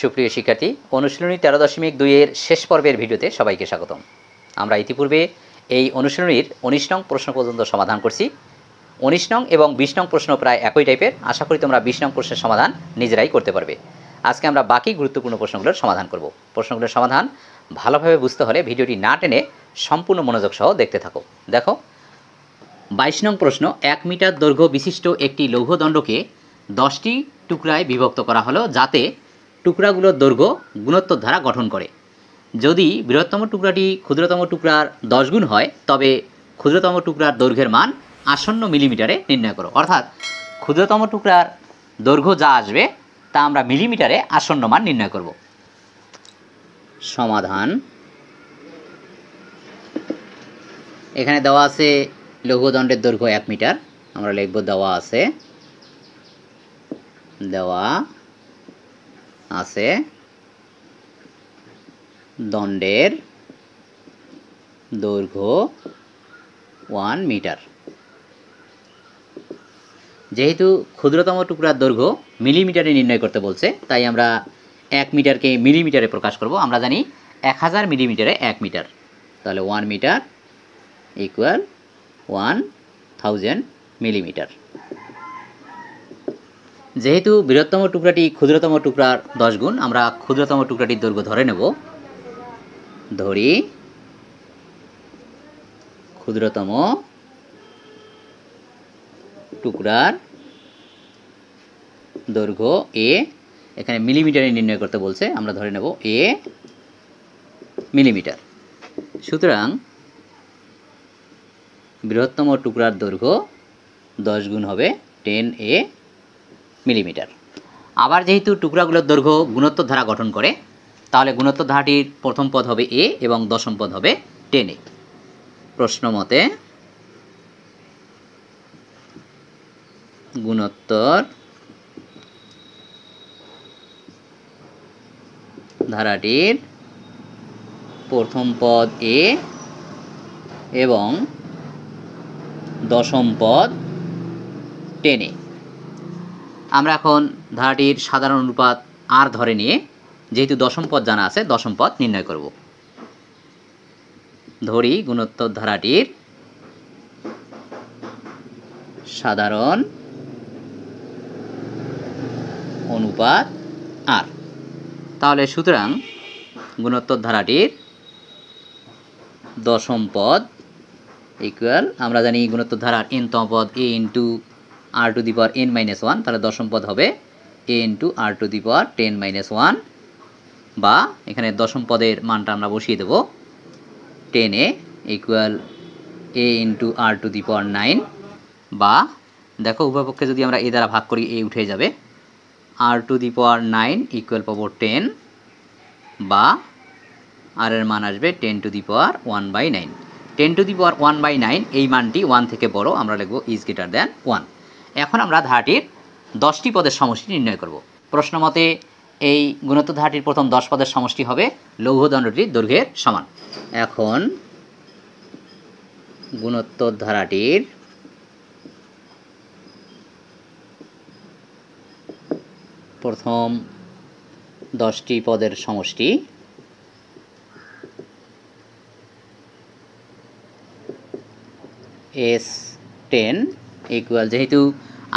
সুপ্রিয় শিক্ষার্থী, অনুশীলনী তেরো দশমিক দুইয়ের শেষ পর্বের ভিডিওতে সবাইকে স্বাগতম। আমরা ইতিপূর্বে এই অনুশীলনীর উনিশ নং প্রশ্ন পর্যন্ত সমাধান করছি। উনিশ নং এবং বিশ নং প্রশ্ন প্রায় একই টাইপের। আশা করি তোমরা বিশ নং প্রশ্নের সমাধান নিজেরাই করতে পারবে। আজকে আমরা বাকি গুরুত্বপূর্ণ প্রশ্নগুলোর সমাধান করব। প্রশ্নগুলোর সমাধান ভালোভাবে বুঝতে হলে ভিডিওটি না টেনে সম্পূর্ণ মনোযোগ সহ দেখতে থাকো। দেখো, বাইশ নং প্রশ্ন, এক মিটার দৈর্ঘ্য বিশিষ্ট একটি লৌহদণ্ডকে দশটি টুকরায় বিভক্ত করা হলো যাতে টুকরাগুলোর দৈর্ঘ্য গুণোত্তর ধারা গঠন করে। যদি বৃহত্তম টুকরাটি ক্ষুদ্রতম টুকরার দশ গুণ হয়, তবে ক্ষুদ্রতম টুকরার দৈর্ঘ্যের মান আসন্ন মিলিমিটারে নির্ণয় করো। অর্থাৎ ক্ষুদ্রতম টুকরার দৈর্ঘ্য যা আসবে, তা আমরা মিলিমিটারে আসন্ন মান নির্ণয় করব। সমাধান। এখানে দেওয়া আছে লঘুদণ্ডের দৈর্ঘ্য এক মিটার। আমরা লিখব দেওয়া আছে। দেওয়া আছে। দণ্ডের দৈর্ঘ্য ওয়ান মিটার। যেহেতু ক্ষুদ্রতম টুকরার দৈর্ঘ্য মিলিমিটারে নির্ণয় করতে বলছে, তাই আমরা এক মিটারকে মিলিমিটারে প্রকাশ করব। আমরা জানি এক হাজার মিলিমিটারে এক মিটার। তাহলে one metre equal one thousand millimetre. যেহেতু বৃহত্তম টুকরাটি ক্ষুদ্রতম টুকরার দশ গুণ, আমরা ক্ষুদ্রতম টুকরাটির দৈর্ঘ্য ধরে নেব। ধরি, ক্ষুদ্রতম টুকরার দৈর্ঘ্য এ, এখানে মিলিমিটারে নির্ণয় করতে বলছে, আমরা ধরে নেব এ মিলিমিটার। সুতরাং বৃহত্তম টুকরার দৈর্ঘ্য দশ গুণ হবে টেন এ মিলিমিটার। আবার যেহেতু টুকরাগুলোর দৈর্ঘ্য গুণোত্তর ধারা গঠন করে, তাহলে গুণোত্তর ধারাটির প্রথম পদ হবে এ এবং দশম পদ হবে টেন এ। প্রশ্ন মতে, গুণোত্তর ধারাটির প্রথম পদ এ এবং দশম পদ টেনে আমরা এখন ধারাটির সাধারণ অনুপাত আর ধরে নিয়ে যেহেতু দশম পদ জানা আছে, দশম পদ নির্ণয় করব। ধরি গুণোত্তর ধারাটির সাধারণ অনুপাত আর তাহলে সুতরাং গুণোত্তর ধারাটির দশম পদ ইকুয়াল আমরা জানি গুণোত্তর ধারার এন তম পদ a into r to the power n minus one তাহলে দশম পদ হবে a into r to the power ten minus one বা এখানে দশম পদের মানটা আমরা বসিয়ে দেব ten a equal a into r to the power nine বা দেখো উভয় পক্ষে যদি আমরা এ দ্বারা ভাগ করি এ উঠে যাবে। R to the power nine equal পাবো টেন বা আর এর মান আসবে ten to the power one by nine ten to the power one by nine এই মানটি ওয়ান থেকে বড়, আমরা লিখব ইজ গ্রেটার দ্যান ওয়ান এখন আমরা ধারাটির দশটি পদের সমষ্টি নির্ণয় করব। প্রশ্ন মতে, এই গুণোত্তর ধারাটির প্রথম দশ পদের সমষ্টি হবে লৌহদণ্ডটির দৈর্ঘ্যের সমান। এখন গুণোত্তর ধারাটির প্রথম দশটি পদের সমষ্টি এস টেন ইকুয়াল যেহেতু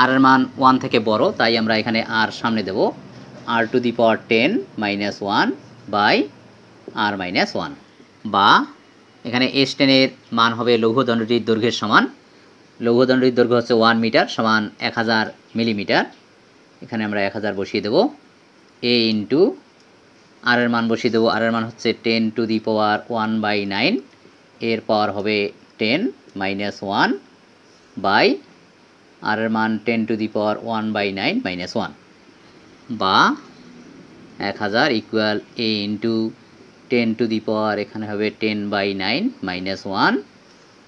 আর এর মান ওয়ান থেকে বড়, তাই আমরা এখানে আর সামনে দেব। R to the power ten minus one by r minus one বা এখানে এস টেনের মান হবে লৌহদণ্ডটির দৈর্ঘ্যের সমান। লৌহদণ্ডটির দৈর্ঘ্য হচ্ছে ওয়ান মিটার সমান এক হাজার মিলিমিটার এখানে আমরা এক হাজার বসিয়ে দেব। এ ইন্টু আর এর মান বসিয়ে দেবো। আর এর মান হচ্ছে ten to the power one by nine এর পাওয়ার হবে ten minus one by r এর মান ten to the power one by nine minus one বা এক হাজার equal a into ten to the power এখানে হবে ten by nine minus one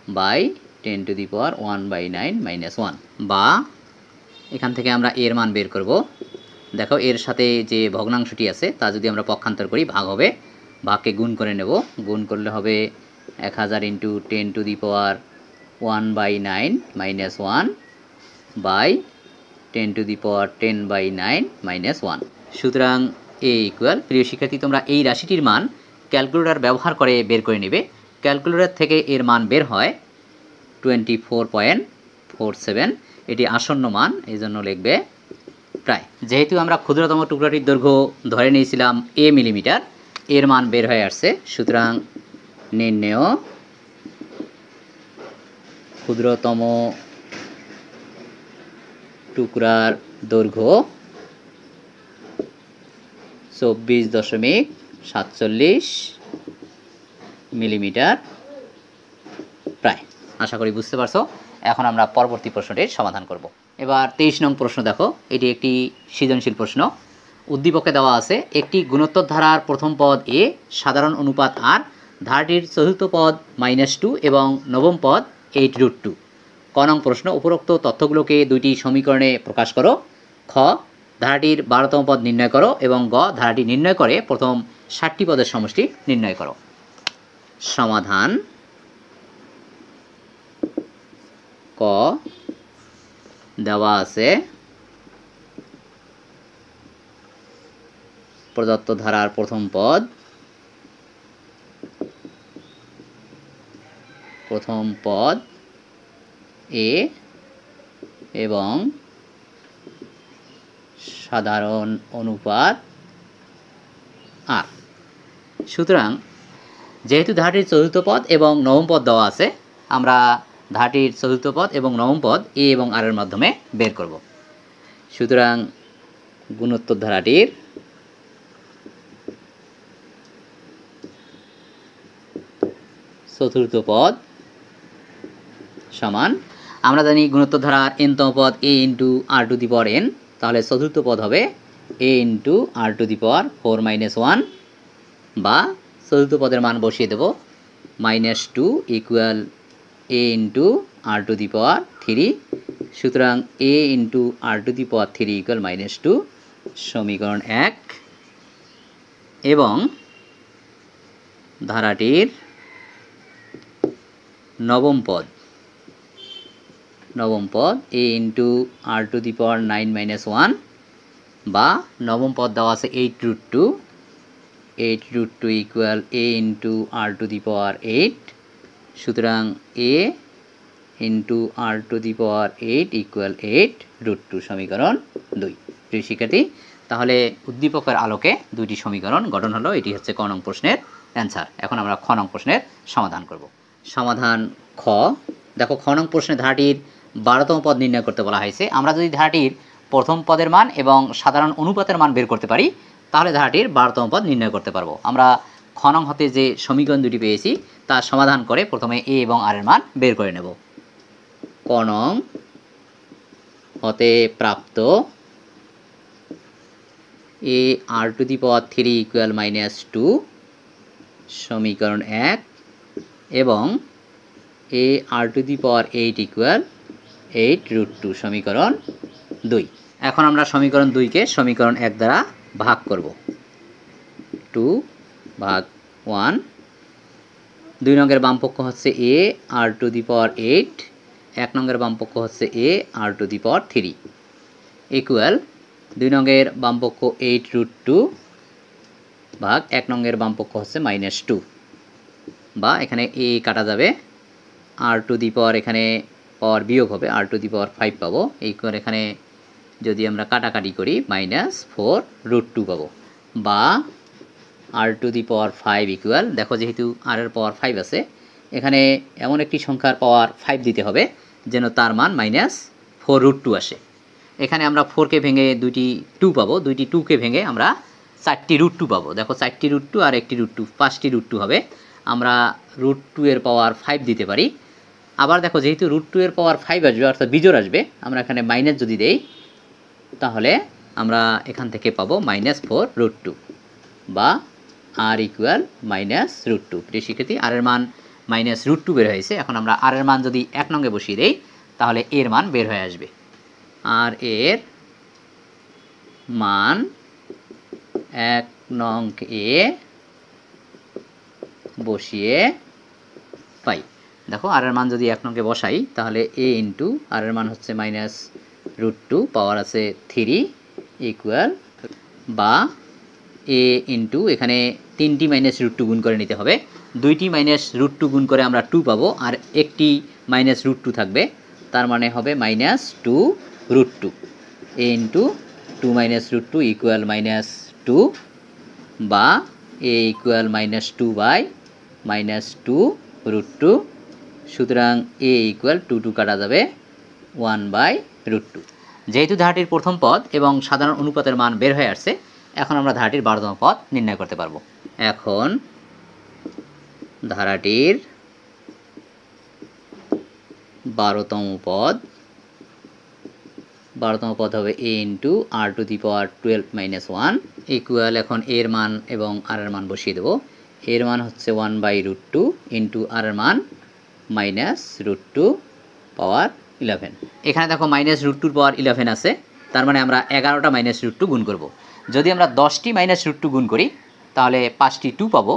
by ten to the power one by nine minus one বা এখান থেকে আমরা এর মান বের করব। দেখো এর সাথে যে ভগ্নাংশটি আছে, তা যদি আমরা পক্ষান্তর করি, ভাগ হবে। ভাগকে গুণ করে নেব। গুণ করলে হবে এক হাজার into ten to the power one by nine minus one by ten to the power ten by nine minus one. সুতরাং এ ইকুয়াল প্রিয় শিক্ষার্থী, তোমরা এই রাশিটির মান ক্যালকুলেটর ব্যবহার করে বের করে নেবে। ক্যালকুলেটর থেকে এর মান বের হয় twenty four point four seven এটি আসন্ন মান এই জন্য লিখবে প্রায়। যেহেতু আমরা ক্ষুদ্রতম টুকরাটির দৈর্ঘ্য ধরে নিয়েছিলাম এ মিলিমিটার, এর মান বের হয়ে আসছে। সুতরাং নির্ণেয় ক্ষুদ্রতম টুকরার দৈর্ঘ্য চব্বিশ দশমিক সাতচল্লিশ মিলিমিটার প্রায়। আশা করি বুঝতে পারছ। এখন আমরা পরবর্তী প্রশ্নটির সমাধান করব। এবার তেইশ নং প্রশ্ন দেখো। এটি একটি সৃজনশীল প্রশ্ন। উদ্দীপকে দেওয়া আছে, একটি গুণোত্তর ধারার প্রথম পদ এ, সাধারণ অনুপাত আর, ধারাটির চতুর্থ পদ মাইনাস টু এবং নবম পদ এইট রুট টু। নং প্রশ্ন, উপরোক্ত তথ্যগুলোকে দুইটি সমীকরণে প্রকাশ করো। খ, ধারাটির বারোতম পদ নির্ণয় করো এবং গ, ধারাটি নির্ণয় করে প্রথম ষাটটি পদের সমষ্টি নির্ণয় করো। সমাধান। ক, দেওয়া আছে। প্রদত্ত ধারার প্রথম পদ। প্রথম পদ। এ এবং সাধারণ অনুপাত আর। সুতরাং যেহেতু ধারাটির চতুর্থ পদ এবং নবম পদ দেওয়া আছে, আমরা ধারাটির চতুর্থ পদ এবং নবম পদ এ এবং আর এর মাধ্যমে বের করব। সুতরাং গুণোত্তর ধারাটির চতুর্থ পদ সমান আমরা জানি গুণোত্তর ধারার এনতম পদ a into r two the পর এন তাহলে চতুর্থ পদ হবে a into r two the পর ফোর মাইনাস ওয়ান বা চতুর্থ পদের মান বসিয়ে দেব minus two equal a into r to the power three সুতরাং a into r to the power three equal minus two সমীকরণ এক। এবং ধারাটির নবম পদ। নবম পদ a into r to the power nine minus one বা নবম পদ দেওয়া আছে eight root two eight root two equal a into r to the power eight সুতরাং a into r to the power eight equal eight root two সমীকরণ দুই। প্রিয় শিক্ষার্থী, তাহলে উদ্দীপকের আলোকে দুইটি সমীকরণ গঠন হলো, এটি হচ্ছে ক নং প্রশ্নের অ্যান্সার। এখন আমরা খ নং প্রশ্নের সমাধান করব। সমাধান খ। দেখো খ নং প্রশ্নে ধারাটির বারোতম পদ নির্ণয় করতে বলা হয়েছে। আমরা যদি ধারাটির প্রথম পদের মান এবং সাধারণ অনুপাতের মান বের করতে পারি, তাহলে ধারাটির বারোতম পদ নির্ণয় করতে পারব। আমরা খ নং হতে যে সমীকরণ দুটি পেয়েছি তার সমাধান করে প্রথমে এ এবং আর এর মান বের করে নেব। ক নং হতে প্রাপ্ত a r to the power three equal minus two সমীকরণ এক এবং a r to the power eight equal eight root two সমীকরণ দুই। এখন আমরা সমীকরণ দুইকে সমীকরণ এক দ্বারা ভাগ করব। টু ভাগ ওয়ান। দুই নঙ্গের বামপক্ষ হচ্ছে a, r two the power eight. এক নঙ্গের বামপক্ষ হচ্ছে a, r to the power three. Equal দুই নঙ্গের বামপক্ষ এইট রুট টু ভাগ এক নঙ্গের বামপক্ষ হচ্ছে মাইনাস টু। বা এখানে এ কাটা যাবে। আর টু দি পাওয়ার এখানে পাওয়ার বিয়োগ হবে আর টু দি পাওয়ার ফাইভ পাবো। এই করে এখানে যদি আমরা কাটাকাটি করি মাইনাস ফোর রুট টু পাবো। বা r to the power five equal দেখো যেহেতু আর এর পাওয়ার ফাইভ আছে, এখানে এমন একটি সংখ্যার পাওয়ার ফাইভ দিতে হবে, যেন তার মান মাইনাস ফোর রুট টু আসে। এখানে আমরা ফোরকে ভেঙে দুইটি টু পাবো, দুইটি টুকে ভেঙে আমরা চারটি রুট টু পাবো। দেখো চারটি রুট টু আর একটি রুট টু পাঁচটি রুট টু হবে। আমরা রুট টু এর পাওয়ার ফাইভ দিতে পারি। আবার দেখো, যেহেতু রুট টু এর পাওয়ার ফাইভ আসবে, অর্থাৎ বিজোর আসবে, আমরা এখানে মাইনাস যদি দেই, তাহলে আমরা এখান থেকে পাবো মাইনাস ফোর রুট টু বা r equal minus root two প্রিয় শিক্ষার্থী আর এর মান মাইনাস রুট টু বের হয়েছে। এখন আমরা আর এর মান যদি এক নঙ্গে বসিয়ে দেই, তাহলে এর মান বের হয়ে আসবে। আর এর মান এক নং এ বসিয়ে পাই। দেখো আর এর মান যদি এক নঙ্গে বসাই, তাহলে এ ইন্টু আর এর মান হচ্ছে মাইনাস রুট টু পাওয়ার আছে থ্রি ইকুয়াল বা এ ইন্টু এখানে তিনটি মাইনাস রুট টু গুণ করে নিতে হবে। দুইটি মাইনাস রুট টু গুণ করে আমরা টু পাবো, আর একটি মাইনাস রুট টু থাকবে, তার মানে হবে minus two root two a into two minus root two equal minus two বা a equal minus two by minus two root two সুতরাং এ ইকুয়াল টু টু কাটা যাবে ওয়ান বাই রুট টু যেহেতু ধারাটির প্রথম পদ এবং সাধারণ অনুপাতের মান বের হয়ে আসছে, এখন আমরা ধারাটির বারোতম পদ নির্ণয় করতে পারব। এখন ধারাটির বারোতম পদ বারোতম পদ হবে a into r to the power twelve minus one equal এখন এর মান এবং আর এর মান বসিয়ে দেবো। এর মান হচ্ছে one by root two into r এর মান। Minus root two power eleven এখানে দেখো মাইনাস রুট টুর পাওয়ার ইলেভেন আছে, তার মানে আমরা এগারোটা মাইনাস রুট টু গুণ করব। যদি আমরা দশটি মাইনাস রুট টু গুণ করি, তাহলে পাঁচটি টু পাবো,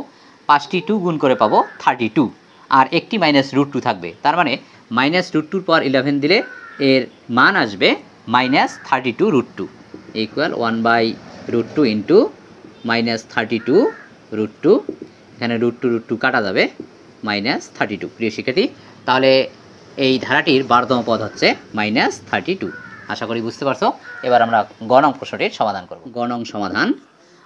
পাঁচটি টু গুণ করে পাবো থার্টি টু আর একটি মাইনাস রুট টু থাকবে, তার মানে মাইনাস রুট টুর পর ইলেভেন দিলে এর মান আসবে minus thirty two root two equal one by root two into minus thirty two root two এখানে রুট টু রুট টু কাটা যাবে। মাইনাস থার্টি টু প্রিয় শিক্ষার্থী, তাহলে এই ধারাটির বারোতম পদ হচ্ছে মাইনাস থার্টি টু আশা করি বুঝতে পারছ? এবার আমরা গণং প্রশ্নটির সমাধান করব। গণং সমাধান।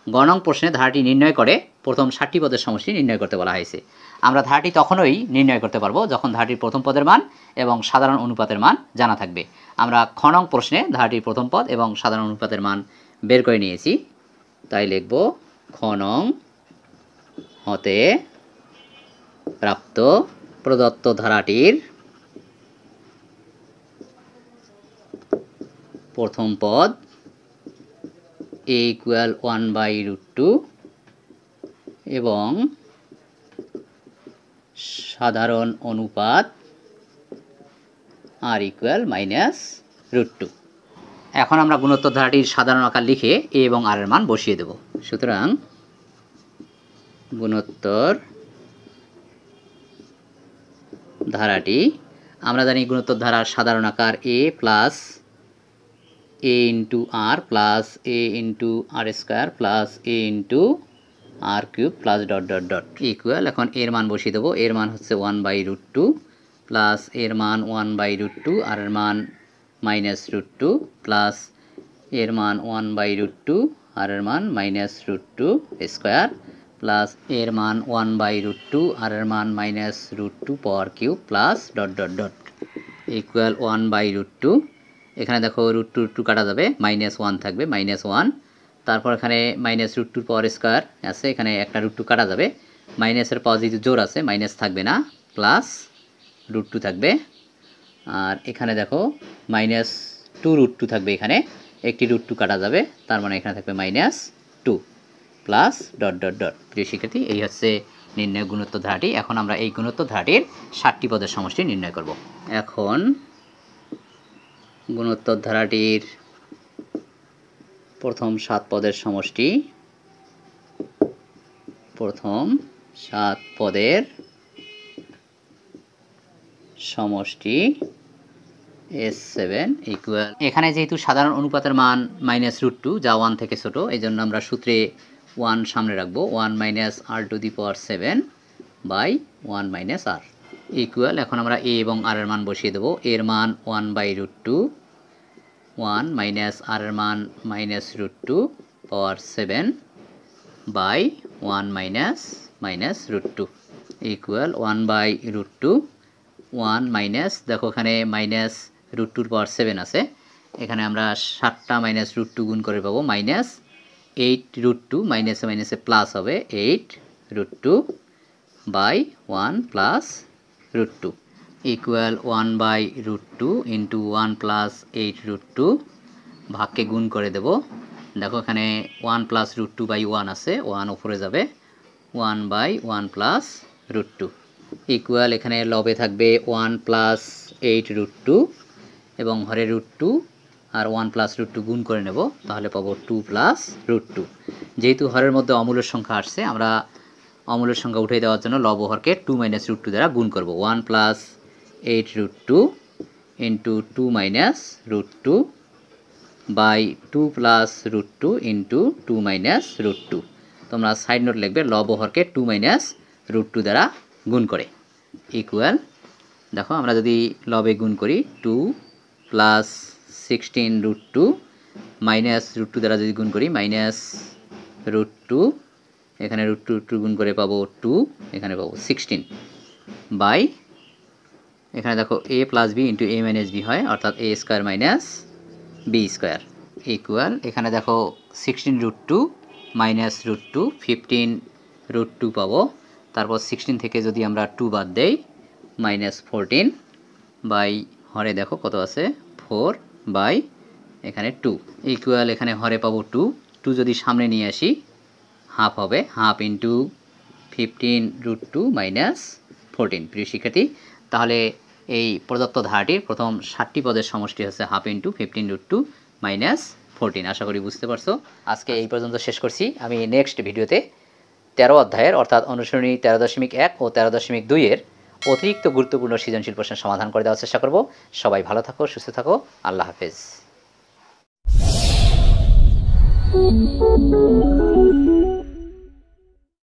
গণং প্রশ্নে ধারাটি নির্ণয় করে প্রথম ষাটটি পদের সমষ্টি নির্ণয় করতে বলা হয়েছে। আমরা ধারাটি তখনই নির্ণয় করতে পারব যখন ধারাটির প্রথম পদের মান এবং সাধারণ অনুপাতের মান জানা থাকবে। আমরা খনং প্রশ্নে ধারাটির প্রথম পদ এবং সাধারণ অনুপাতের মান বের করে নিয়েছি। তাই লিখব খনং হতে প্রাপ্ত প্রদত্ত ধারাটির প্রথম পদ a equal one by root two এবং সাধারণ অনুপাত r equal minus root two এখন আমরা গুণোত্তর ধারাটির সাধারণ আকার লিখে এ এবং আর এর মান বসিয়ে দেব। সুতরাং গুণোত্তর ধারাটি, আমরা জানি গুণোত্তর ধারার সাধারণ আকার a plus a into r plus a into r square plus a into r cube plus dot dot dot equal এখন এর মান বসিয়ে দেবো। এর মান হচ্ছে one by root two plus এর মান one by root two r এর মান মাইনাস রুট টু প্লাস এর মান one by root two r এর মান minus root two square plus এর মান one by root two r এর মান minus root two power cube plus dot dot dot equal one by root two এখানে দেখো রুট টু টু কাটা যাবে মাইনাস ওয়ান থাকবে মাইনাস ওয়ান তারপর এখানে মাইনাস রুট টুর পাওয়ার স্কোয়ার আছে, এখানে একটা রুট টু কাটা যাবে। মাইনাসের পজিটিভ জোর আছে মাইনাস থাকবে না প্লাস রুট টু থাকবে। আর এখানে দেখো মাইনাস টু রুট টু থাকবে এখানে, একটি রুট টু কাটা যাবে, তার মানে এখানে থাকবে minus two plus dot dot dot প্রিয় শিক্ষার্থী, এই হচ্ছে নির্ণয় গুণোত্তর ধারাটি এখন আমরা এই গুণোত্তর ধারাটির ষাটটি পদের সমষ্টি নির্ণয় করব। এখন গুণোত্তর ধারাটির প্রথম সাত পদের সমষ্টি, প্রথম সাত পদের সমষ্টি এস সেভেন ইকুয়াল এখানে যেহেতু সাধারণ অনুপাতের মান মাইনাস রুট টু যা ওয়ান থেকে ছোটো এই জন্য আমরা সূত্রে ওয়ান সামনে রাখব one minus r to the power seven by one minus r equal এখন আমরা এ এবং আর এর মান বসিয়ে দেবো এর মান one by root two one minus r এর মান minus root two power seven by one minus minus root two equal one by root two one minus দেখো এখানে মাইনাস রুট টুর পাওয়ার সেভেন আছে, এখানে আমরা সাতটা মাইনাস রুট টু গুণ করে পাবো মাইনাস এইট রুট টু মাইনাসে মাইনাসে প্লাস হবে eight root two by one plus root two equal one by root two into one plus eight root two ভাগকে গুণ করে দেব। দেখো এখানে one plus root two by one আছে ওয়ান ওপরে যাবে one by one plus root two equal এখানে লবে থাকবে one plus eight root two এবং হরে রুট টু আর ওয়ান প্লাস রুট টু গুণ করে নেব, তাহলে পাবো টু প্লাস রুট টু যেহেতু হরের মধ্যে অমূলের সংখ্যা আসছে, আমরা অমূলের সংখ্যা উঠিয়ে দেওয়ার জন্য লব হরকে টু মাইনাস রুট টু দ্বারা গুণ করব। One plus eight root two into two minus root two by two plus root two into two minus root two তোমরা সাইড নোট লিখবে, লব হরকে টু মাইনাস রুট টু দ্বারা গুণ করে। ইকুয়াল দেখো আমরা যদি লবে গুণ করি two plus sixteen root two minus root two দ্বারা যদি গুণ করি মাইনাস রুট টু এখানে রুট টু টু গুণ করে পাবো টু এখানে পাবো সিক্সটিন বাই এখানে দেখো a plus b into a minus b হয়, অর্থাৎ a square minus b square equal এখানে দেখো sixteen root two minus root two fifteen root two পাবো, তারপর সিক্সটিন থেকে যদি আমরা টু বাদ দেই মাইনাস ফোরটিন বাই হরে দেখো কত আছে? ফোর বাই এখানে টু ইকুয়াল এখানে হরে পাবো টু টু যদি সামনে নিয়ে আসি হাফ হবে half into fifteen root two minus fourteen প্রিয় শিক্ষার্থী, তাহলে এই প্রদত্ত ধারাটির প্রথম ষাটটি পদের সমষ্টি হচ্ছে half into fifteen root two minus fourteen আশা করি বুঝতে পারছ। আজকে এই পর্যন্ত শেষ করছি। আমি নেক্সট ভিডিওতে তেরো অধ্যায়ের অর্থাৎ অনুসরণী তেরো দশমিক এক ও তেরো দশমিক দুইয়ের অতিরিক্ত গুরুত্বপূর্ণ সৃজনশীল প্রশ্নের সমাধান করে দেওয়ার চেষ্টা করব সবাই ভালো থাকো, সুস্থ থাকো আল্লাহ হাফেজ.